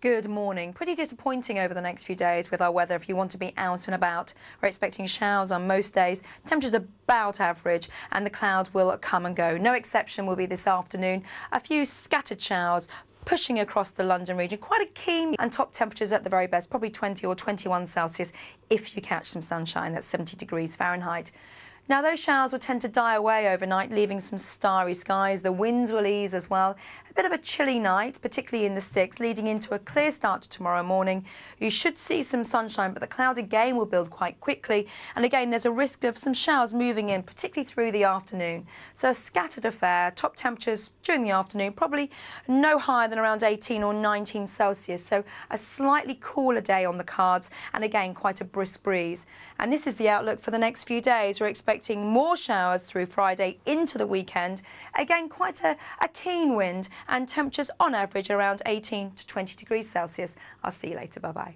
Good morning. Pretty disappointing over the next few days with our weather if you want to be out and about. We're expecting showers on most days. Temperatures about average and the clouds will come and go. No exception will be this afternoon. A few scattered showers pushing across the London region. Quite a keen and top temperatures at the very best, probably 20 or 21 Celsius if you catch some sunshine. That's 70 degrees Fahrenheit. Now those showers will tend to die away overnight, leaving some starry skies. The winds will ease as well. A bit of a chilly night, particularly in the six, leading into a clear start to tomorrow morning. You should see some sunshine, but the cloud again will build quite quickly. And again, there's a risk of some showers moving in, particularly through the afternoon. So a scattered affair, top temperatures during the afternoon, probably no higher than around 18 or 19 Celsius. So a slightly cooler day on the cards, and again, quite a brisk breeze. And this is the outlook for the next few days. We're expecting expecting more showers through Friday into the weekend. Again, quite a, a keen wind and temperatures on average around 18 to 20 degrees Celsius. I'll see you later. Bye-bye.